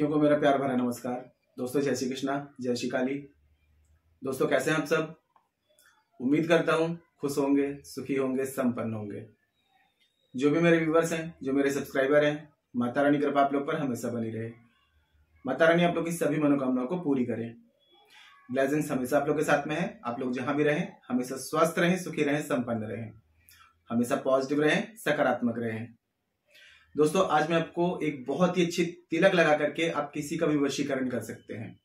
साथियों को मेरा प्यार भरा नमस्कार। दोस्तों, जय श्री कृष्णा, जय श्री काली। दोस्तों, कैसे हैं आप सब? उम्मीद करता हूँ खुश होंगे, सुखी होंगे, संपन्न होंगे। जो भी मेरे व्यूवर्स हैं, जो मेरे सब्सक्राइबर हैं, माता रानी कृपा आप लोग पर हमेशा बनी रहे। माता रानी आप लोग की सभी मनोकामनाओं को पूरी करें। ब्लेसिंग्स हमेशा आप लोग के साथ में है। आप लोग जहाँ भी रहें, हमेशा स्वस्थ रहें, सुखी रहें, संपन्न रहें। हमेशा पॉजिटिव रहें, सकारात्मक रहें। दोस्तों, आज मैं आपको एक बहुत ही अच्छी तिलक लगा करके आप किसी का भी वशीकरण कर सकते हैं।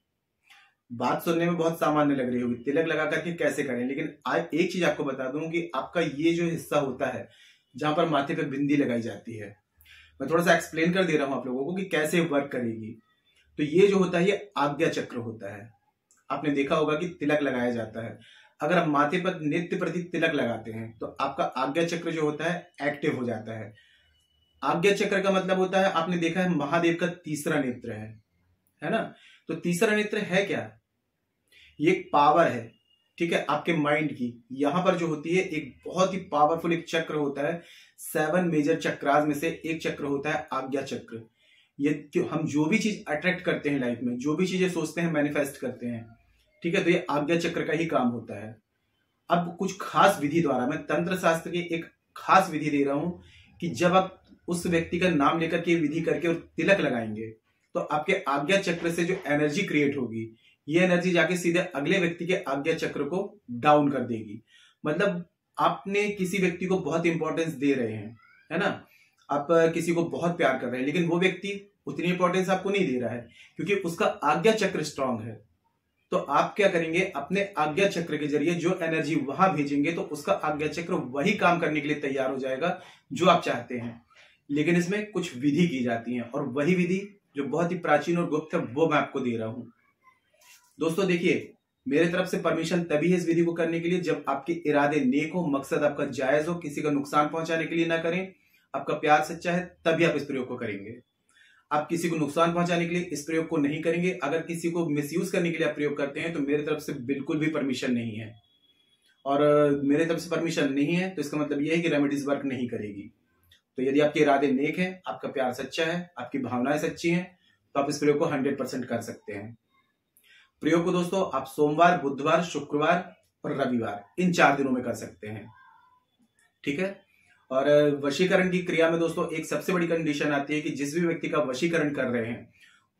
बात सुनने में बहुत सामान्य लग रही होगी, तिलक लगा करके कैसे करें? लेकिन आज एक चीज़ आपको बता दूँ कि आपका ये जो हिस्सा होता है, जहाँ पर माथे पे बिंदी लगाई जाती है, मैं थोड़ा सा एक्सप्लेन कर दे रहा हूँ आप लोगों को कि कैसे वर्क करेगी। तो ये जो होता है, ये आज्ञा चक्र होता है। आपने देखा होगा कि तिलक लगाया जाता है। अगर आप माथे पर नित्य प्रति तिलक लगाते हैं तो आपका आज्ञा चक्र जो होता है एक्टिव हो जाता है। आज्ञा चक्र का मतलब होता है, आपने देखा है महादेव का तीसरा नेत्र है है ना? तो तीसरा नेत्र है क्या? ये एक पावर है, ठीक है? आपके माइंड की। यहाँ पर जो होती है, एक बहुत ही पावरफुल एक चक्र होता है सेवन मेजर चक्रास में से एक चक्र होता है आज्ञा चक्र। ये हम जो भी चीज़ अट्रैक्ट करते हैं लाइफ में, जो भी चीज़ें सोचते हैं मैनिफेस्ट करते हैं, ठीक है? तो ये आज्ञा चक्र का ही काम होता है। अब कुछ खास विधि द्वारा, मैं तंत्र शास्त्र की एक खास विधि दे रहा हूँ कि जब आप उस व्यक्ति का नाम लेकर के विधि करके और तिलक लगाएँगे तो आपके आज्ञा चक्र से जो एनर्जी क्रिएट होगी, ये एनर्जी जाके सीधे अगले व्यक्ति के आज्ञा चक्र को डाउन कर देगी। मतलब आपने किसी व्यक्ति को बहुत इंपॉर्टेंस दे रहे हैं, है ना? आप किसी को बहुत प्यार कर रहे हैं, लेकिन वो व्यक्ति उतनी इंपॉर्टेंस आपको नहीं दे रहा है, क्योंकि उसका आज्ञा चक्र स्ट्रांग है। तो आप क्या करेंगे, अपने आज्ञा चक्र के ज़रिए जो एनर्जी वहाँ भेजेंगे तो उसका आज्ञा चक्र वही काम करने के लिए तैयार हो जाएगा जो आप चाहते हैं। लेकिन इसमें कुछ विधि की जाती है और वही विधि जो बहुत ही प्राचीन और गुप्त है, वो मैं आपको दे रहा हूँ। दोस्तों, देखिए, मेरे तरफ़ से परमिशन तभी है इस विधि को करने के लिए जब आपके इरादे नेक हो, मकसद आपका जायज़ हो, किसी का नुकसान पहुँचाने के लिए ना करें, आपका प्यार सच्चा है, तभी आप इस प्रयोग को करेंगे। आप किसी को नुकसान पहुँचाने के लिए इस प्रयोग को नहीं करेंगे, अगर किसी को मिसयूज करने के लिए आप प्रयोग करते हैं तो मेरे तरफ़ से बिल्कुल भी परमिशन नहीं है। और मेरे तरफ़ से परमिशन नहीं है तो इसका मतलब यह है कि रेमेडीज वर्क नहीं करेगी। तो यदि आपके इरादे नेक हैं, आपका प्यार सच्चा है, आपकी भावनाएँ सच्ची हैं तो आप इस प्रयोग को हंड्रेड परसेंट कर सकते हैं। प्रयोग को दोस्तों, आप सोमवार, बुधवार, शुक्रवार और रविवार, इन चार दिनों में कर सकते हैं। ठीक है? और वशीकरण की क्रिया में दोस्तों, एक सबसे बड़ी कंडीशन आती है कि जिस भी व्यक्ति का वशीकरण कर रहे हैं,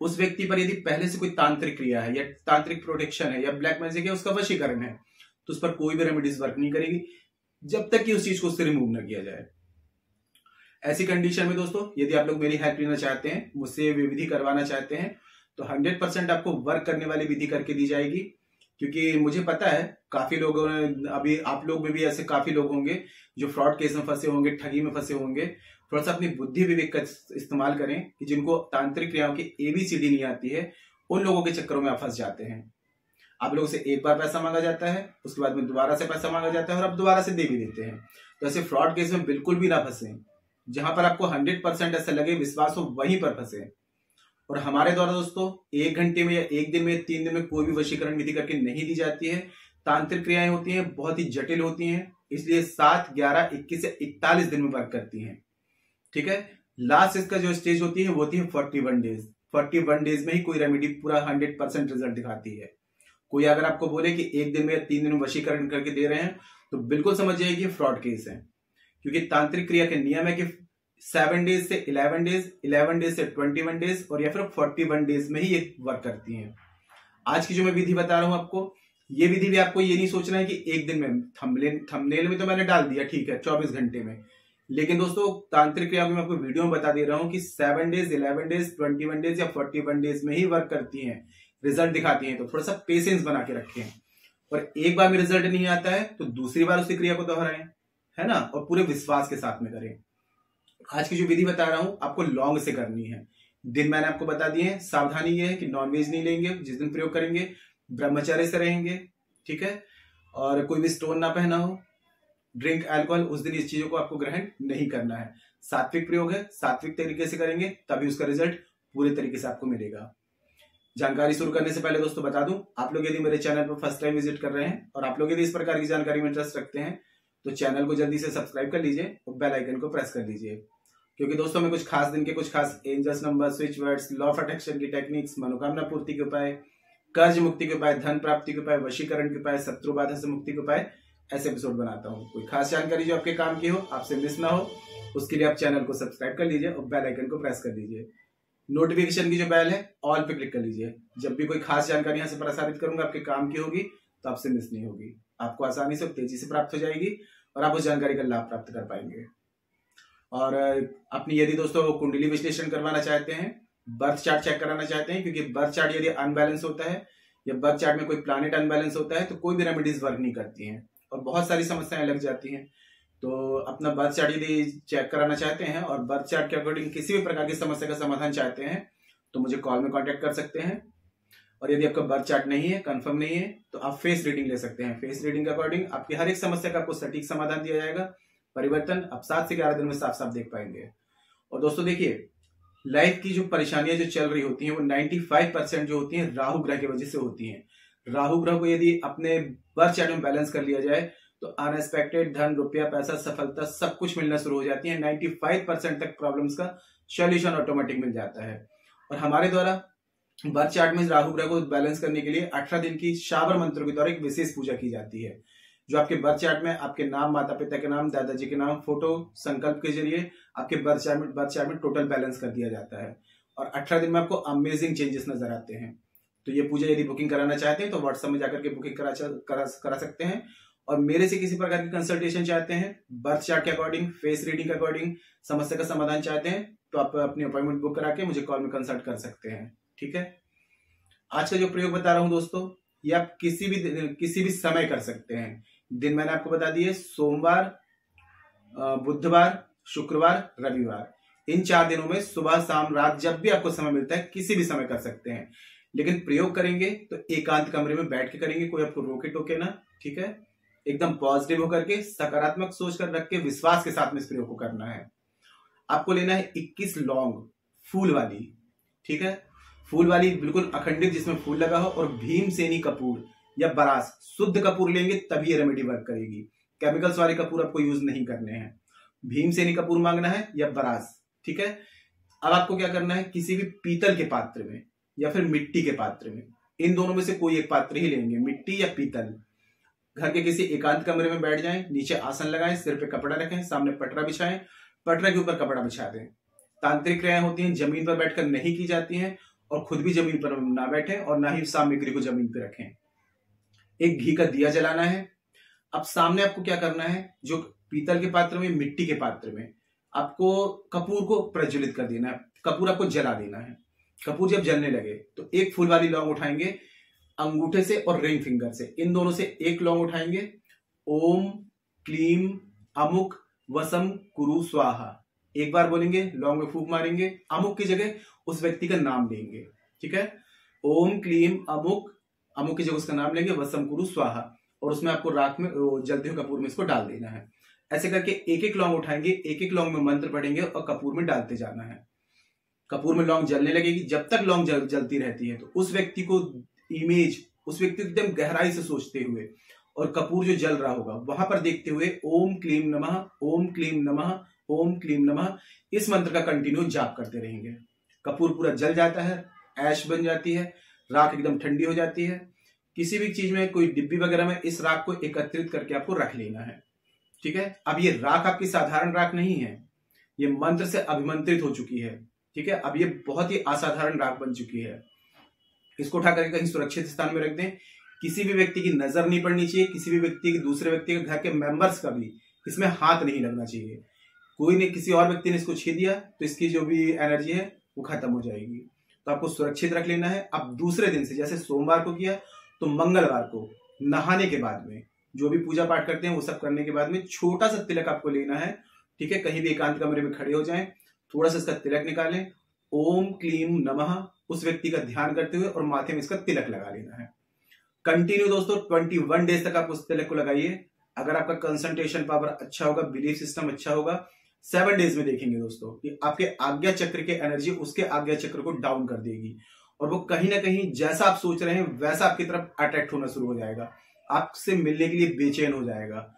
उस व्यक्ति पर यदि पहले से कोई तांत्रिक क्रिया है या तांत्रिक प्रोटेक्शन है या ब्लैक मैजिक है, उसका वशीकरण है तो उस पर कोई भी रेमेडीज वर्क नहीं करेगी, जब तक कि उस चीज़ को उससे रिमूव न किया जाए। ऐसी कंडीशन में दोस्तों, यदि आप लोग मेरी हेल्प लेना चाहते हैं, मुझसे विधि करवाना चाहते हैं तो हंड्रेड परसेंट आपको वर्क करने वाली विधि करके दी जाएगी। क्योंकि मुझे पता है, काफ़ी लोग अभी आप लोग में भी ऐसे काफ़ी लोग होंगे, जो फ्रॉड केस में फंसे होंगे, ठगी में फंसे होंगे, थोड़ा सा अपनी बुद्धि विवेक का इस्तेमाल करें कि जिनको तांत्रिक क्रियाओं की एबीसीडी नहीं आती है, उन लोगों के चक्करों में आप फंस जाते हैं। आप लोगों से एक बार पैसा मांगा जाता है, उसके बाद में दोबारा से पैसा मांगा जाता है और आप दोबारा से दे भी देते हैं। तो ऐसे फ्रॉड केस में बिल्कुल भी ना फंसे। जहाँ पर आपको हंड्रेड परसेंट ऐसा लगे, विश्वास हो, वहीं पर फंसे और हमारे द्वारा दोस्तों, एक घंटे में या एक दिन में तीन दिन में कोई भी वशीकरण विधि करके नहीं दी जाती है। तांत्रिक क्रियाएँ होती हैं, बहुत ही जटिल होती हैं, इसलिए सात, ग्यारह, इक्कीस से इकतालीस दिन में वर्क करती हैं। ठीक है? लास्ट इसका जो स्टेज होती है, वो होती है forty one days forty one days में ही कोई रेमेडी पूरा हंड्रेड परसेंट रिज़ल्ट दिखाती है। कोई अगर आपको बोले कि एक दिन में या तीन दिन में वशीकरण करके दे रहे हैं तो बिल्कुल समझ जाइए कि फ्रॉड केस है। क्योंकि तांत्रिक क्रिया के नियम है कि सेवन डेज़ से इलेवन डेज़ इलेवन डेज़ से ट्वेंटी वन डेज़ और या फिर फोर्टी वन डेज़ में ही ये वर्क करती हैं। आज की जो मैं विधि बता रहा हूँ आपको, ये विधि भी आपको ये नहीं सोचना है कि एक दिन में थंबनेल थंबनेल में तो मैंने डाल दिया, ठीक है, चौबीस घंटे में। लेकिन दोस्तों, तांत्रिक क्रिया में आपको वीडियो में बता दे रहा हूँ कि seven days eleven days twenty one days या फोर्टी वन डेज़ में ही वर्क करती हैं। रिज़ल्ट दिखाती हैं तो थोड़ा सा पेशेंस बना के रखें। और एक बार में रिज़ल्ट नहीं आता है तो दूसरी बार उसी क्रिया को दोहराएँ। है ना? और पूरे विश्वास के साथ में करें। आज की जो विधि बता रहा हूँ, आपको लॉन्ग से करनी है। दिन मैंने आपको बता दिए हैं, सावधानी ये है कि नॉनवेज नहीं लेंगे, जिस दिन प्रयोग करेंगे, ब्रह्मचर्य से रहेंगे, ठीक है? और कोई भी स्टोन ना पहना हो। ड्रिंक अल्कोहल उस दिन इस चीज़ों को आपको ग्रहण नहीं करना है। सात्विक प्रयोग है, सात्विक तरीके से करेंगे, तभी उसका रिज़ल्ट पूरे तरीके से आपको मिलेगा। जानकारी शुरू करने से पहले दोस्तों बता दूँ, आप लोग यदि मेरे चैनल पर फ़र्स्ट टाइम विज़िट कर रहे हैं और आप लोग यदि इस प्रकार की जानकारी में इंटरेस्ट रखते हैं तो चैनल को जल्दी से सब्सक्राइब कर लीजिए और बेल आइकन को प्रेस कर लीजिए। क्योंकि दोस्तों में कुछ खास दिन के कुछ खास angels number switch words law of attraction की टेक्निक्स मनोकामना पूर्ति के उपाय, कर्ज मुक्ति के उपाय, धन प्राप्ति के उपाय, वशीकरण के उपाय, शत्रु बाधा से मुक्ति के उपाय, ऐसे एपिसोड बनाता हूँ। कोई खास जानकारी जो आपके काम की हो, आपसे मिस ना हो, उसके लिए आप चैनल को सब्सक्राइब कर लीजिए और बेल आइकन को प्रेस कर लीजिए। नोटिफिकेशन की जो बेल है ऑल पे क्लिक कर लीजिए। जब भी कोई खास जानकारी यहाँ से प्रसारित करूँगा, आपके काम की होगी तो आपसे मिस नहीं होगी। आपको आसानी से, तेज़ी से प्राप्त हो जाएगी और आप उस जानकारी का लाभ प्राप्त कर पाएँगे। और अपनी यदि दोस्तों कुंडली विश्लेषण करवाना चाहते हैं, बर्थ चार्ट चेक कराना चाहते हैं, क्योंकि बर्थ चार्ट यदि अनबैलेंस होता है या बर्थ चार्ट में कोई प्लानिट अनबैलेंस होता है तो कोई भी रेमेडीज वर्क नहीं करती हैं और बहुत सारी समस्याएँ लग जाती हैं। तो अपना बर्थ चार्ट यदि चेक कराना चाहते हैं और बर्थ चार्ट के अकॉर्डिंग किसी भी प्रकार की समस्या का समाधान चाहते हैं तो मुझे कॉल में कॉन्टेक्ट कर सकते हैं। और यदि आपका बर्थ चार्ट नहीं है कंफर्म नहीं है तो आप फेस रीडिंग ले सकते हैं। फेस रीडिंग के अकॉर्डिंग आपकी हर एक समस्या का आपको सटीक समाधान दिया जाएगा। परिवर्तन आप सात से ग्यारह दिन में साफ़ साफ़ देख पाएँगे। और दोस्तों देखिए लाइफ की जो परेशानियाँ जो चल रही होती हैं, वो 95 परसेंट जो होती हैं राहु ग्रह की वजह से होती हैं। राहु ग्रह को यदि अपने बर्थ चार्ट में बैलेंस कर लिया जाए तो अनएक्सपेक्टेड धन, रुपया, पैसा, सफलता सब कुछ मिलना शुरू हो जाती है। 95 परसेंट तक प्रॉब्लम्स का सोल्यूशन ऑटोमेटिक मिल जाता है। और हमारे द्वारा बर्थ चार्ट में राहु ग्रह को बैलेंस करने के लिए अठारह दिन की शाबर मंत्रों के द्वारा एक विशेष पूजा की जाती है जो आपके बर्थ चार्ट में आपके नाम माता पिता के नाम दादाजी के नाम फ़ोटो संकल्प के ज़रिए आपके बर्थ चार्ट में बर्थ चार्ट में टोटल बैलेंस कर दिया जाता है। और अठारह दिन में आपको अमेजिंग चेंजेस नज़र आते हैं। तो ये पूजा यदि बुकिंग कराना चाहते हैं तो व्हाट्सएप में जाकर के बुकिंग करा करा, करा सकते हैं। और मेरे से किसी प्रकार की कंसल्टेशन चाहते हैं बर्थ चार्ट के अकॉर्डिंग फेस रीडिंग के अकॉर्डिंग समस्या का समाधान चाहते हैं तो आप अपनी अपॉइंटमेंट बुक करा के मुझे कॉल में कंसल्ट कर सकते हैं। ठीक है? आज का जो प्रयोग बता रहा हूँ दोस्तों, ये आप किसी भी किसी भी समय कर सकते हैं। दिन मैंने आपको बता दिए, सोमवार बुधवार, शुक्रवार, रविवार। इन चार दिनों में सुबह, शाम, रात जब भी आपको समय मिलता है, किसी भी समय कर सकते हैं। लेकिन प्रयोग करेंगे तो एकांत कमरे में बैठ के करेंगे, कोई आपको रोके टोके ना, ठीक है? एकदम पॉजिटिव होकर के, सकारात्मक सोच कर रख के, विश्वास के साथ में इस प्रयोग को करना है। आपको लेना है 21 लौंग, फूल वाली, ठीक है? फूल वाली बिल्कुल अखंडित जिसमें फूल लगा हो, और भीमसेनी कपूर या बरास, शुद्ध कपूर लेंगे, तभी ये रेमेडी वर्क करेगी। केमिकल्स वाले कपूर आपको यूज़ नहीं करने हैं। भीमसेनी कपूर मांगना है या बरास? ठीक है? अब आपको क्या करना है? किसी भी पीतल के पात्र में या फिर मिट्टी के पात्र में, इन दोनों में से कोई एक पात्र ही लेंगे, मिट्टी या पीतल। घर के किसी एकांत कमरे में बैठ जाएँ, नीचे आसन लगाएँ, सिर पे कपड़ा रखें, सामने पटरा बिछाएँ, पटरा के ऊपर कपड़ा बिछा दें। तांत्रिक क्रियाएँ होती हैं, ज़मीन पर बैठकर नहीं की जाती हैं और खुद भी ज़मीन पर ना बैठे और ना ही सामग्री को ज़मीन पर रखें। एक घी का दिया जलाना है। अब सामने आपको क्या करना है? जो पीतल के पात्र में, मिट्टी के पात्र में, आपको कपूर को प्रज्वलित कर देना है। कपूर आपको जला देना है। कपूर जब जलने लगे तो एक फूल वाली लौंग उठाएँगे अंगूठे से और रिंग फिंगर से। इन दोनों से एक लौंग उठाएँगे। ओम क्लीम अमुक वसम कुरु स्वाहा। एक बार बोलेंगे, लौंग में फूक मारेंगे। अमुक की जगह उस व्यक्ति का नाम लेंगे ठीक है? ओम क्लीम अमुक अमुक की जगह उसका नाम लेंगे वसम कुरु स्वाहा। और उसमें आपको राख में जलते हुए कपूर में इसको डाल देना है। ऐसे करके एक एक लौंग उठाएँगे एक एक लौंग में मंत्र पढ़ेंगे और कपूर में डालते जाना है। कपूर में लौंग जलने लगेगी। जब तक लौंग जल, जलती रहती है तो उस व्यक्ति को इमेज उस व्यक्ति को एकदम गहराई से सोचते हुए और कपूर जो जल रहा होगा वहाँ पर देखते हुए ओम क्लीम नमः ओम क्लीम नमः ओम क्लीम नमः इस मंत्र का कंटिन्यू जाप करते रहेंगे। कपूर पूरा जल जाता है, ऐश बन जाती है, राख एकदम ठंडी हो जाती है। किसी भी चीज़ में कोई डिब्बी वगैरह में इस राख को एकत्रित करके आपको रख लेना है। ठीक है? अब ये राख आपकी साधारण राख नहीं है। ये मंत्र से अभिमंत्रित हो चुकी है। ठीक है? अब ये बहुत ही असाधारण राख बन चुकी है। इसको उठा करके कहीं सुरक्षित स्थान में रख दें। किसी भी व्यक्ति की नज़र नहीं पड़नी चाहिए, किसी भी व्यक्ति की, दूसरे व्यक्ति के घर के मेंबर्स का भी इसमें हाथ नहीं लगना चाहिए। कोई ने किसी और व्यक्ति ने इसको छे दिया तो इसकी जो भी एनर्जी है वो खत्म हो जाएगी। तो आपको सुरक्षित रख लेना है। अब दूसरे दिन से, जैसे सोमवार को किया तो मंगलवार को नहाने के बाद में, जो भी पूजा पाठ करते हैं, वो सब करने के बाद में छोटा सा तिलक आपको लेना है। ठीक है? कहीं भी एकांत कमरे में खड़े हो जाए थोड़ा सा इसका तिलक निकालें, ओम क्लीम नमः, उस व्यक्ति का ध्यान करते हुए और माथे में इसका तिलक लगा लेना है। कंटिन्यू दोस्तों, ट्वेंटी वन डेज़ तक आप उस तिलक को लगाइए। अगर आपका कंसंट्रेशन पावर अच्छा होगा, बिलीफ सिस्टम अच्छा होगा सेवन डेज़ में देखेंगे दोस्तों कि आपके आज्ञा चक्र के एनर्जी उसके आज्ञा चक्र को डाउन कर देगी। और वो कहीं ना कहीं जैसा आप सोच रहे हैं, वैसा आपकी तरफ़ अट्रैक्ट होना शुरू हो जाएगा। आपसे मिलने के लिए बेचैन हो जाएगा।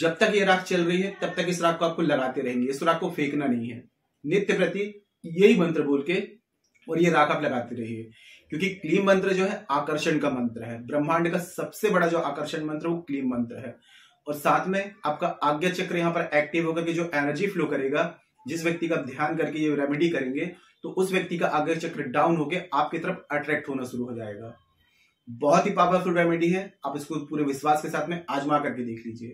जब तक ये राख चल रही है, तब तक इस राख को आपको लगाते रहेंगे। इस राख को फेंकना नहीं है। नित्य प्रति यही मंत्र बोल के और ये राख आप लगाते रहिए। क्योंकि क्लीम मंत्र जो है, आकर्षण का मंत्र है। ब्रह्मांड का सबसे बड़ा जो आकर्षण मंत्र वो क्लीम मंत्र है। और साथ में आपका आज्ञा चक्र यहाँ पर एक्टिव होकर के जो एनर्जी फ्लो करेगा, जिस व्यक्ति का ध्यान करके ये रेमेडी करेंगे तो उस व्यक्ति का आज्ञा चक्र डाउन होकर आपकी तरफ़ अट्रैक्ट होना शुरू हो जाएगा। बहुत ही पावरफुल रेमेडी है। आप इसको पूरे विश्वास के साथ में आजमा करके देख लीजिए।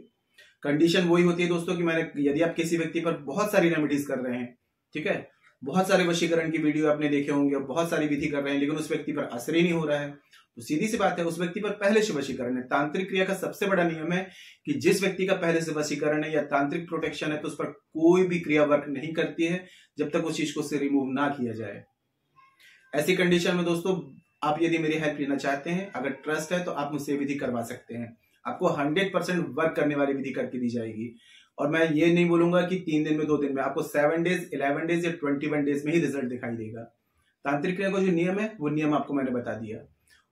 कंडीशन वही होती है दोस्तों कि मैंने, यदि आप किसी व्यक्ति पर बहुत सारी रेमेडीज कर रहे हैं, ठीक है? बहुत सारे वशीकरण की वीडियो आपने देखे होंगे, और बहुत सारी विधि कर रहे हैं, लेकिन उस व्यक्ति पर असर ही नहीं हो रहा है। तो सीधी सी बात है, उस व्यक्ति पर पहले से वशीकरण है। तांत्रिक क्रिया का सबसे बड़ा नियम है कि जिस व्यक्ति का पहले से वशीकरण है या तांत्रिक प्रोटेक्शन है तो उस पर कोई भी क्रिया वर्क नहीं करती है, जब तक उस चीज़ को उससे रिमूव ना किया जाए। ऐसी कंडीशन में दोस्तों, आप यदि मेरी हेल्प लेना चाहते हैं, अगर ट्रस्ट है तो आप मुझसे विधि करवा सकते हैं। आपको हंड्रेड परसेंट वर्क करने वाली विधि करके दी जाएगी। और मैं ये नहीं बोलूँगा कि तीन दिन में, दो दिन में, आपको सेवन डेज़ इलेवन डेज़ या ट्वेंटी वन डेज़ में ही रिज़ल्ट दिखाई देगा। तांत्रिक क्रिया का जो नियम है, वो नियम आपको मैंने बता दिया।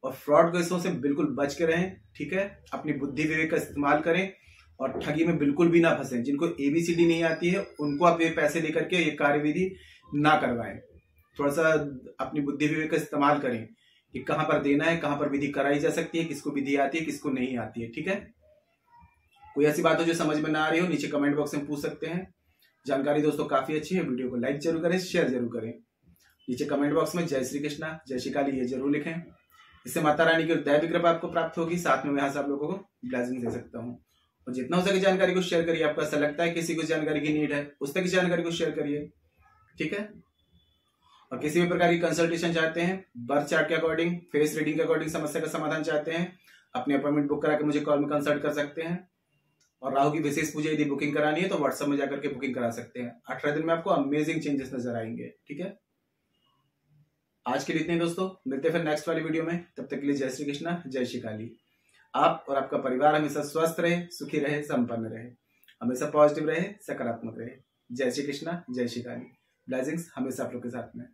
और फ्रॉड केसों से बिल्कुल बच के रहें, ठीक है? अपनी बुद्धि विवेक का इस्तेमाल करें और ठगी में बिल्कुल भी ना फंसे। जिनको एबीसीडी नहीं आती है, उनको आप ये पैसे लेकर के ये कार्यविधि ना करवाएँ। थोड़ा सा अपनी बुद्धि विवेक का इस्तेमाल करें कि कहाँ पर देना है, कहाँ पर विधि कराई जा सकती है, किसको विधि आती है, किसको नहीं आती है, ठीक है? कोई ऐसी बात हो जो समझ में ना आ रही हो, नीचे कमेंट बॉक्स में पूछ सकते हैं। जानकारी दोस्तों काफ़ी अच्छी है, वीडियो को लाइक ज़रूर करें शेयर ज़रूर करें। नीचे कमेंट बॉक्स में जय श्री कृष्णा, जय श्री काली, ये ज़रूर लिखें। इससे माता रानी की दैव कृपा आपको प्राप्त होगी, साथ में मैं यहाँ से आप लोगों को ब्लेसिंग दे सकता हूँ। और जितना हो सके जानकारी को शेयर करिए, आपको ऐसा लगता है किसी को जानकारी की नीड है, उस तक जानकारी को शेयर करिए। ठीक है? और किसी भी प्रकार की कंसल्टेशन चाहते हैं बर्थ चार्ट के अकॉर्डिंग फेस रीडिंग के अकॉर्डिंग समस्या का समाधान चाहते हैं, अपनी अपॉइंटमेंट बुक करा के मुझे कॉल में कंसल्ट कर सकते हैं। और राहु की विशेष पूजा यदि बुकिंग करानी है तो व्हाट्सएप में जाकर के बुकिंग करा सकते हैं। अठारह दिन में आपको अमेजिंग चेंजेस नज़र आएँगे, ठीक है? आज के लिए इतने दोस्तों। मिलते फिर नेक्स्ट वाली वीडियो में। तब तक के लिए जय श्री कृष्णा, जय श्री काली। आप और आपका परिवार हमेशा स्वस्थ रहे, सुखी रहे, संपन्न रहे। हमेशा पॉजिटिव रहे, सकारात्मक रहे। जय श्री कृष्णा, जय श्री काली। ब्लेसिंग्स हमेशा आप लोग के साथ में।